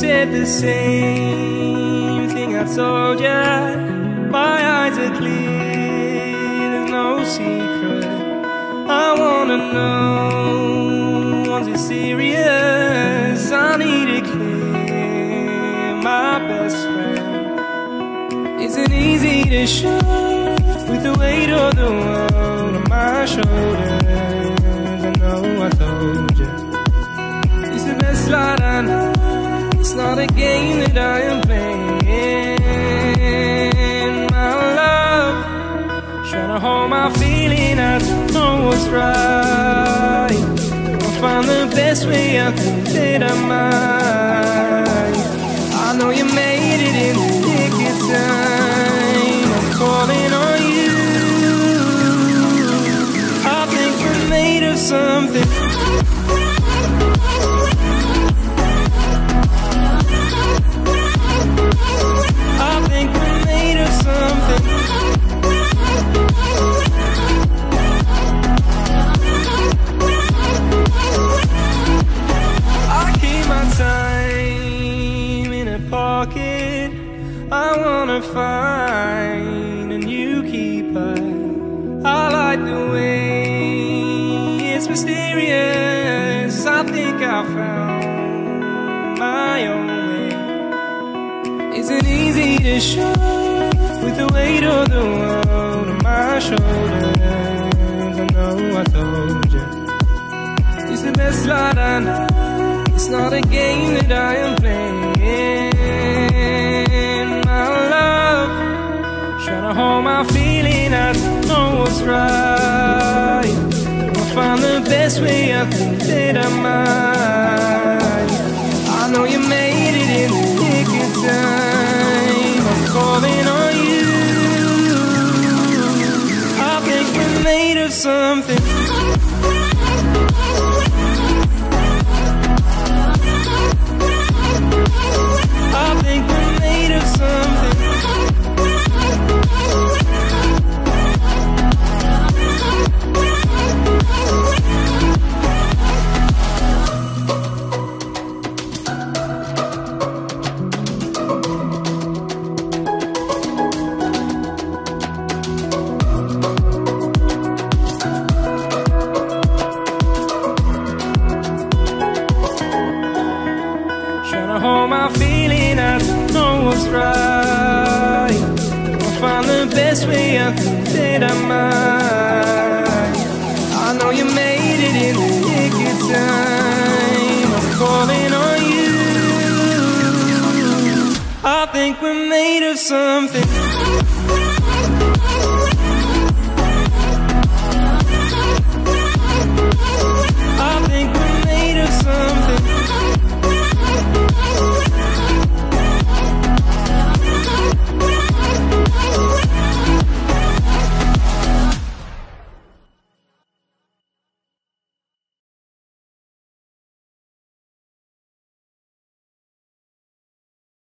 said the same thing I told ya. My eyes are clear, there's no secret. I wanna know, was it serious? I need it clear, my best friend. Isn't easy to show with the weight of the world on my shoulders. I know I not a game that I am playing. My love, trying to hold my feeling. I don't know what's right. I'll find the best way. I think that I might. I know you made it in the nick of time. I'm calling on you. I think we're made of something. Wanna find a new keeper. I like the way it's mysterious. I think I found my own way. Isn't easy to show with the weight of the world on my shoulders. I know I told you. It's the best light I know. It's not a game that I am playing. My love, trying to hold my feeling. I don't know what's right. I'll find the best way. I think that I might. I know you made it in the nick of time. I'm calling on you. I think we're made of something. What's right. I'll find the best way, I think that I might. I know you made it in the nick of time. I'm calling on you. I think we're made of something.